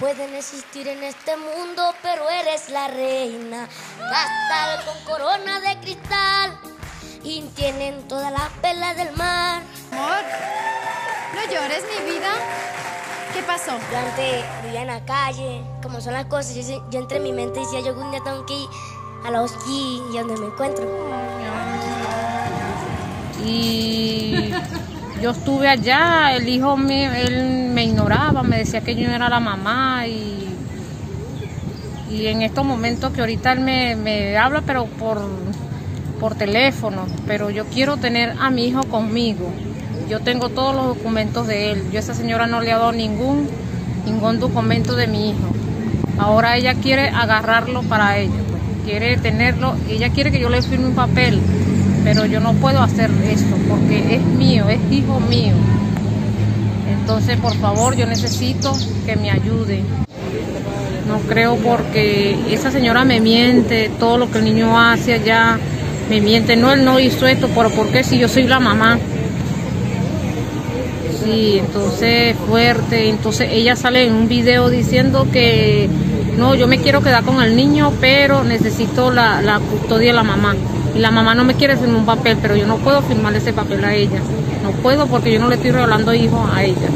Pueden existir en este mundo, pero eres la reina. Castal con corona de cristal y tienen todas las pelas del mar. Amor, no llores, mi vida. ¿Qué pasó? Yo antes vivía en la calle, como son las cosas, yo, yo entre mi mente decía, yo algún día tengo que ir a la Oski y a donde me encuentro. Y yo estuve allá, el hijo mío, él me ignoraba, me decía que yo no era la mamá y, y en estos momentos que ahorita él me, me habla, pero por, por teléfono, pero yo quiero tener a mi hijo conmigo. Yo tengo todos los documentos de él. Yo a esa señora no le he dado ningún, ningún documento de mi hijo. Ahora ella quiere agarrarlo para ella, pues. quiere tenerlo, ella quiere que yo le firme un papel, pero yo no puedo hacer esto porque es mío, es hijo mío. Entonces, por favor, yo necesito que me ayude. No creo porque esa señora me miente, todo lo que el niño hace allá, me miente. No, él no hizo esto, pero ¿por qué si yo soy la mamá? Sí, entonces fuerte. Entonces ella sale en un video diciendo que no, yo me quiero quedar con el niño, pero necesito la, la custodia de la mamá. Y la mamá no me quiere firmar un papel, pero yo no puedo firmar ese papel a ella. No puedo porque yo no le estoy regalando hijos a ella.